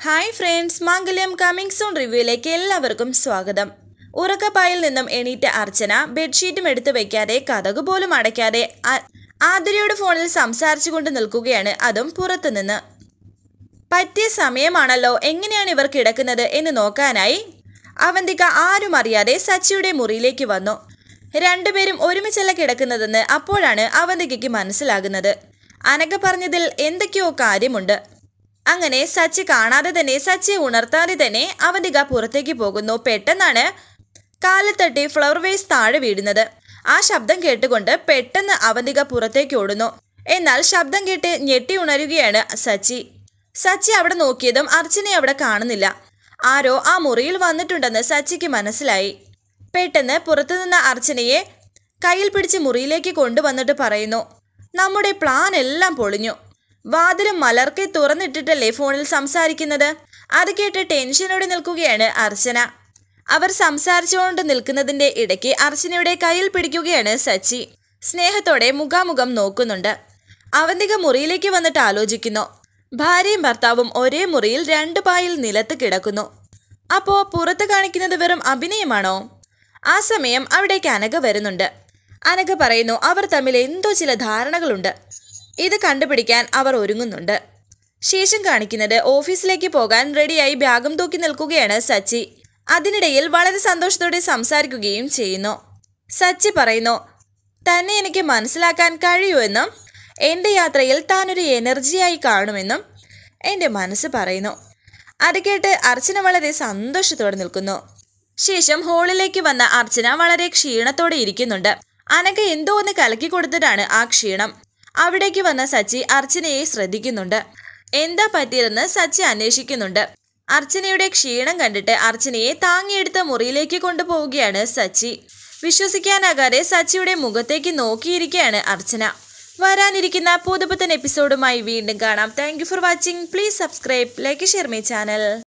Hi friends Mangalyam coming soon റിവ്യൂയിലേക്ക് എല്ലാവർക്കും സ്വാഗതം. ഉറക്കപ്പായിൽ നിന്നും എണീറ്റ അർച്ചന ബെഡ്ഷീറ്റും എടുത്തു വയ്ക്കാതെ കഥകു പോലും അടയ്ക്കാതെ ആതിരയുടെ ഫോണിൽ സംസാരിച്ചുകൊണ്ട് നിൽക്കുകയാണ് അതും പുറത്തുനിന്ന്. പറ്റിയ സമയമാണല്ലോ എങ്ങനെയാണ് ഇവർ കിടക്കുന്നത് എന്ന് നോക്കാനായി അവന്തിക ആരും അറിയാതെ സച്ചിയുടെ മുറിയിലേക്ക് വന്നു. രണ്ടുപേരും ഒരുമിച്ചല്ല കിടക്കുന്നതെന്ന് അപ്പോഴാണ് അവന്തികയ്ക്ക് മനസ്സിലാകുന്നത്. അനക പറഞ്ഞതിൽ എന്തൊക്കെയോ കാര്യമുണ്ട്. അങ്ങനെ സച്ചി കാണാതെ തന്നെ സച്ചിയെ ഉണർത്താതെ തന്നെ അവന്തിക പുറത്തേക്ക് പോകുന്നു. പെട്ടെന്നാണ് കാലത്തട്ടി ഫ്ലവർ വേസ് താഴെ വീഴുന്നത്. ആ ശബ്ദം കേട്ടുകൊണ്ട് പെട്ടെന്ന് അവന്തിക പുറത്തേക്ക് ഓടുന്നു. എന്നാൽ ശബ്ദം കേട്ട് ഞെട്ടി ഉണരുകയാണ് സച്ചി. സച്ചി അവിടെ നോക്കിയതും അർച്ചനെ അവിടെ കാണുന്നില്ല. ആരോ ആ മുറിയിൽ വന്നിട്ടുണ്ടെന്ന് സച്ചിക്ക് മനസ്സിലായി. പെട്ടെന്ന് പുറത്തുനിന്ന അർച്ചനയെ കയ്യിൽ പിടിച്ച് മുറിയിലേക്ക് കൊണ്ടുവന്നിട്ട് പറയുന്നു നമ്മുടെ പ്ലാൻ എല്ലാം പൊളിഞ്ഞു. വാതിലും മലർക്കെ തുറന്നിട്ടിട്ടല്ലേ ഫോണിൽ സംസാരിക്കുന്നത്? അത് കേട്ട് ടെൻഷനോടെ നിൽക്കുകയാണ് അർച്ചന. അവർ സംസാരിച്ചുകൊണ്ട് നിൽക്കുന്നതിന്റെ ഇടയ്ക്ക് അർച്ചനയുടെ കയ്യിൽ പിടിക്കുകയാണ് സച്ചി. സ്നേഹത്തോടെ മുഖാമുഖം നോക്കുന്നുണ്ട്. അവന്തിക മുറിയിലേക്ക് വന്നിട്ട് ആലോചിക്കുന്നു. ഭാര്യയും ഭർത്താവും ഒരേ മുറിയിൽ രണ്ട് പായിൽ നിലത്ത് കിടക്കുന്നു. അപ്പോ പുറത്ത് കാണിക്കുന്നത് വെറും അഭിനയമാണോ? ആ സമയം അവിടേക്ക് അനഘ വരുന്നുണ്ട്. അനക പറയുന്നു അവർ തമ്മിൽ എന്തോ ചില ധാരണകളുണ്ട്. ഇത് കണ്ടുപിടിക്കാൻ അവർ ഒരുങ്ങുന്നുണ്ട്. ശേഷം കാണിക്കുന്നത് ഓഫീസിലേക്ക് പോകാൻ റെഡിയായി ബാഗം തൂക്കി നിൽക്കുകയാണ് സച്ചി. അതിനിടയിൽ വളരെ സന്തോഷത്തോടെ സംസാരിക്കുകയും ചെയ്യുന്നു. സച്ചി പറയുന്നു തന്നെ എനിക്ക് മനസ്സിലാക്കാൻ കഴിയുമെന്നും എന്റെ യാത്രയിൽ താനൊരു എനർജിയായി കാണുമെന്നും എന്റെ മനസ്സ് പറയുന്നു. അത് കേട്ട് അർച്ചന വളരെ സന്തോഷത്തോടെ നിൽക്കുന്നു. ശേഷം ഹോളിലേക്ക് വന്ന അർച്ചന വളരെ ക്ഷീണത്തോടെ ഇരിക്കുന്നുണ്ട്. അനക്ക് എന്തോ ഒന്ന് കലക്കി കൊടുത്തിട്ടാണ് ആ ക്ഷീണം. അവിടേക്ക് വന്ന സച്ചി അർച്ചനയെ ശ്രദ്ധിക്കുന്നുണ്ട്. എന്താ പറ്റിയതെന്ന് സച്ചി അന്വേഷിക്കുന്നുണ്ട്. അർച്ചനയുടെ ക്ഷീണം കണ്ടിട്ട് അർച്ചനയെ താങ്ങിയെടുത്ത മുറിയിലേക്ക് കൊണ്ടുപോവുകയാണ് സച്ചി. വിശ്വസിക്കാനാകാതെ സച്ചിയുടെ മുഖത്തേക്ക് നോക്കിയിരിക്കുകയാണ് അർച്ചന. വരാനിരിക്കുന്ന പുതുപുത്തൻ എപ്പിസോഡുമായി വീണ്ടും കാണാം. Thank for watching please subscribe like share my channel